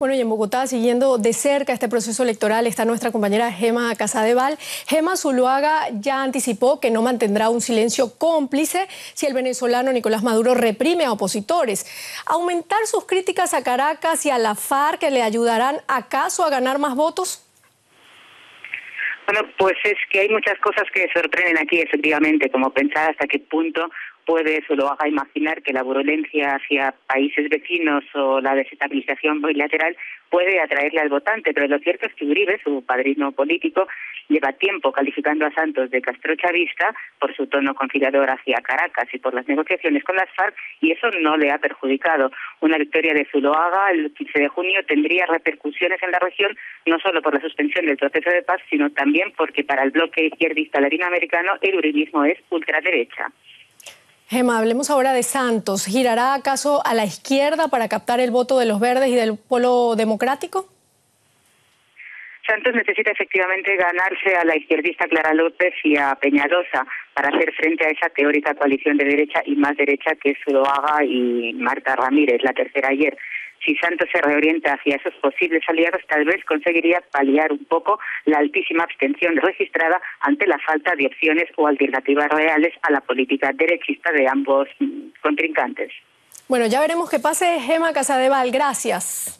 Bueno, y en Bogotá, siguiendo de cerca este proceso electoral, está nuestra compañera Gema Casadeval. Gema Zuluaga ya anticipó que no mantendrá un silencio cómplice si el venezolano Nicolás Maduro reprime a opositores. ¿Aumentar sus críticas a Caracas y a la FARC le ayudarán acaso a ganar más votos? Bueno, pues es que hay muchas cosas que sorprenden aquí, efectivamente, como pensar hasta qué punto puede eso lo haga imaginar que la violencia hacia países vecinos o la desestabilización bilateral puede atraerle al votante, pero lo cierto es que Uribe, su padrino político, lleva tiempo calificando a Santos de castrochavista por su tono conciliador hacia Caracas y por las negociaciones con las FARC y eso no le ha perjudicado. Una victoria de Zuloaga el 15 de junio tendría repercusiones en la región no solo por la suspensión del proceso de paz, sino también porque para el bloque izquierdista latinoamericano el uribismo es ultraderecha. Gema, hablemos ahora de Santos. ¿Girará acaso a la izquierda para captar el voto de los verdes y del polo democrático? Santos necesita efectivamente ganarse a la izquierdista Clara López y a Peñalosa para hacer frente a esa teórica coalición de derecha y más derecha que Zuloaga y Marta Ramírez, la tercera ayer si Santos se reorienta hacia esos posibles aliados, tal vez conseguiría paliar un poco la altísima abstención registrada ante la falta de opciones o alternativas reales a la política derechista de ambos contrincantes. Bueno, ya veremos qué pase. Gema Casadeval, gracias.